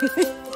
嘿 嘿